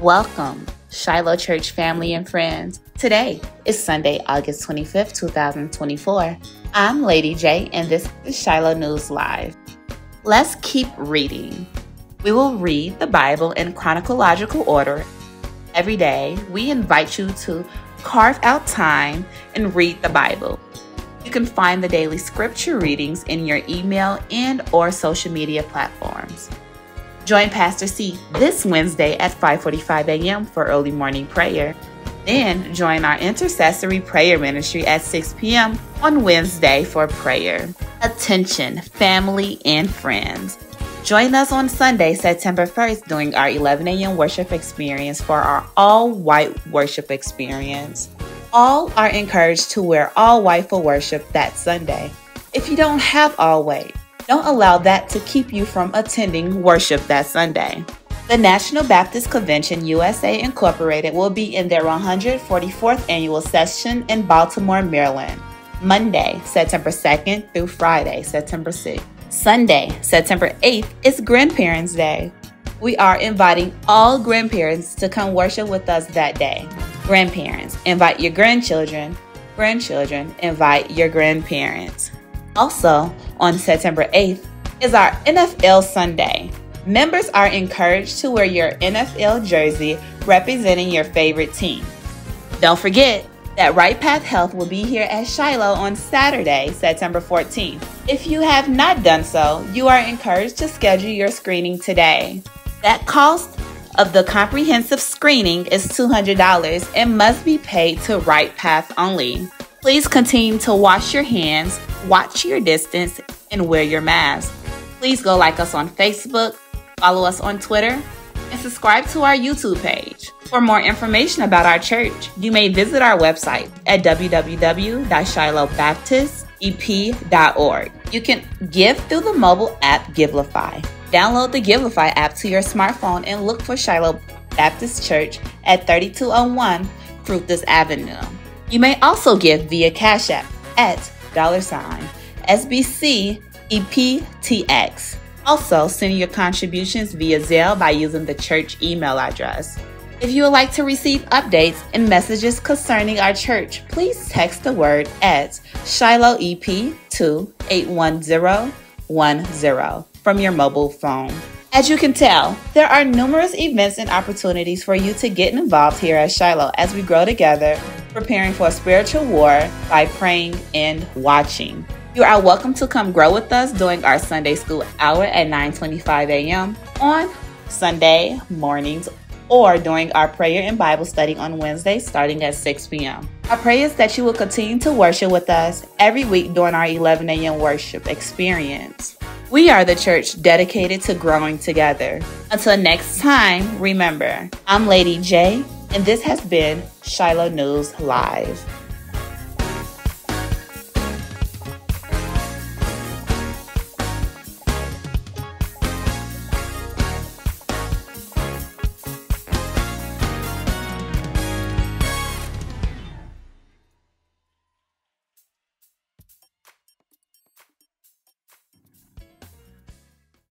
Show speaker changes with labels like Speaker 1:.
Speaker 1: Welcome, Shiloh Church family and friends. Today is Sunday, August 25th, 2024. I'm Lady J, and this is Shiloh News Live. Let's keep reading. We will read the Bible in chronological order every day. We invite you to carve out time and read the Bible. You can find the daily scripture readings in your email and or social media platforms. Join Pastor C this Wednesday at 5:45 a.m. for early morning prayer. Then join our intercessory prayer ministry at 6 p.m. on Wednesday for prayer. Attention, family and friends. Join us on Sunday, September 1st, during our 11 a.m. worship experience for our all white worship experience. All are encouraged to wear all white for worship that Sunday. If you don't have all white, don't allow that to keep you from attending worship that Sunday. The National Baptist Convention USA Incorporated will be in their 144th annual session in Baltimore, Maryland, Monday, September 2nd through Friday, September 6th. Sunday, September 8th is Grandparents' Day. We are inviting all grandparents to come worship with us that day. Grandparents, invite your grandchildren. Grandchildren, invite your grandparents. Also, on September 8th is our NFL Sunday. Members are encouraged to wear your NFL jersey representing your favorite team. Don't forget that Right Path Health will be here at Shiloh on Saturday, September 14th. If you have not done so, you are encouraged to schedule your screening today. That cost of the comprehensive screening is $200 and must be paid to Right Path only. Please continue to wash your hands, watch your distance, and wear your mask. Please go like us on Facebook, follow us on Twitter, and subscribe to our YouTube page. For more information about our church, you may visit our website at www.shilohbaptistep.org. You can give through the mobile app Givelify. Download the Givelify app to your smartphone and look for Shiloh Baptist Church at 3201 Frutas Avenue. You may also give via Cash App at dollar sign SBC EPTX. Also, send your contributions via Zelle by using the church email address. If you would like to receive updates and messages concerning our church, please text the word at Shiloh EP to 81010 from your mobile phone. As you can tell, there are numerous events and opportunities for you to get involved here at Shiloh as we grow together, preparing for a spiritual war by praying and watching. You are welcome to come grow with us during our Sunday school hour at 9:25 a.m. on Sunday mornings or during our prayer and Bible study on Wednesday starting at 6 p.m. Our prayer is that you will continue to worship with us every week during our 11 a.m. worship experience. We are the church dedicated to growing together. Until next time, remember, I'm Lady J, and this has been Shiloh News Live.